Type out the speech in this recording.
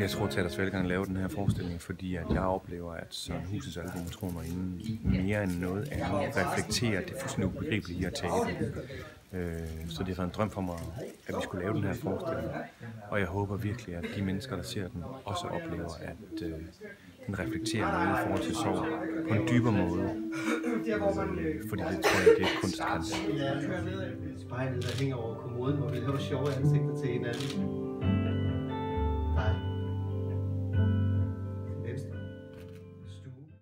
Jeg tror, at Teaters Velgang laver den her forestilling, fordi at jeg oplever, at Søren Husets albumatroner inden mere end noget andet reflekterer det fuldstændig ubegribelige i at tale. Øh, så det er en drøm for mig, at vi skulle lave den her forestilling. Og jeg håber virkelig, at de mennesker, der ser den, også oplever, at øh, den reflekterer noget i forhold til sorg på en dybere måde. Øh, fordi det tror jeg, det er kunst kan. Spejlet, der hænger over kommoden, hvor vi laver sjove ansigter til hinanden.